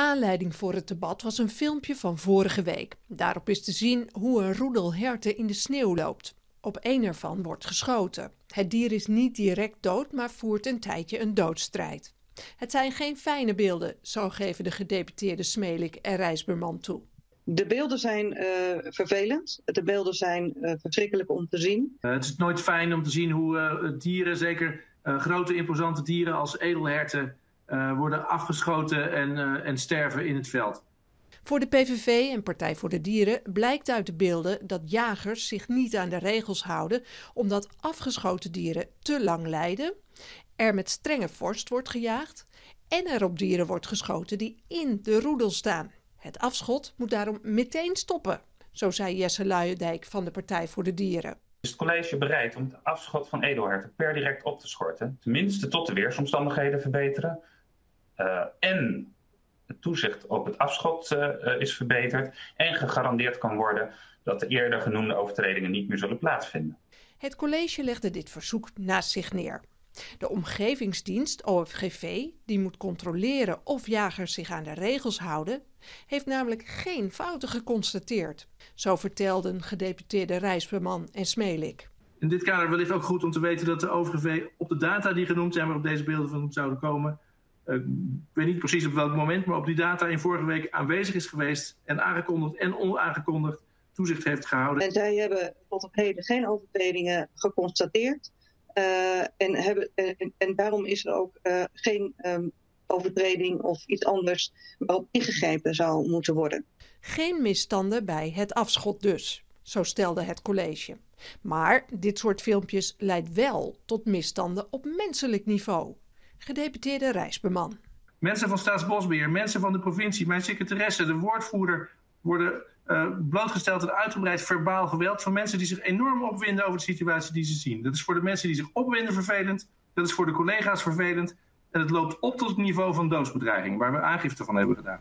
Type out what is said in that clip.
Aanleiding voor het debat was een filmpje van vorige week. Daarop is te zien hoe een roedel herten in de sneeuw loopt. Op één ervan wordt geschoten. Het dier is niet direct dood, maar voert een tijdje een doodstrijd. Het zijn geen fijne beelden, zo geven de gedeputeerde Smelik en Rijsberman toe. De beelden zijn uh, vervelend. De beelden zijn uh, verschrikkelijk om te zien. Uh, het is nooit fijn om te zien hoe dieren, zeker grote imposante dieren als edelherten, worden afgeschoten en, en sterven in het veld. Voor de PVV en Partij voor de Dieren blijkt uit de beelden dat jagers zich niet aan de regels houden, omdat afgeschoten dieren te lang lijden, er met strenge vorst wordt gejaagd en er op dieren wordt geschoten die in de roedel staan. Het afschot moet daarom meteen stoppen, zo zei Jesse Luijendijk van de Partij voor de Dieren. Is het college bereid om het afschot van edelherten per direct op te schorten, tenminste tot de weersomstandigheden verbeteren uh, en het toezicht op het afschot uh, is verbeterd en gegarandeerd kan worden dat de eerder genoemde overtredingen niet meer zullen plaatsvinden. Het college legde dit verzoek naast zich neer. De omgevingsdienst OFGV, die moet controleren of jagers zich aan de regels houden, heeft namelijk geen fouten geconstateerd. Zo vertelden gedeputeerde Rijsperman en Smelik. In dit kader wellicht ook goed om te weten dat de OFGV op de data die genoemd zijn, waarop deze beelden van zouden komen, ik weet niet precies op welk moment, maar op die data in vorige week aanwezig is geweest en aangekondigd en onaangekondigd toezicht heeft gehouden. En zij hebben tot op heden geen overtredingen geconstateerd. Uh, en, hebben, en, en, daarom is er ook uh, geen um, overtreding of iets anders waarop ingegrepen zou moeten worden. Geen misstanden bij het afschot dus, zo stelde het college. Maar dit soort filmpjes leidt wel tot misstanden op menselijk niveau. Gedeputeerde Rijsbeman. Mensen van Staatsbosbeheer, mensen van de provincie, mijn secretaresse, de woordvoerder worden uh, blootgesteld aan uitgebreid verbaal geweld van mensen die zich enorm opwinden over de situatie die ze zien. Dat is voor de mensen die zich opwinden vervelend, dat is voor de collega's vervelend en het loopt op tot het niveau van doodsbedreiging, waar we aangifte van hebben gedaan.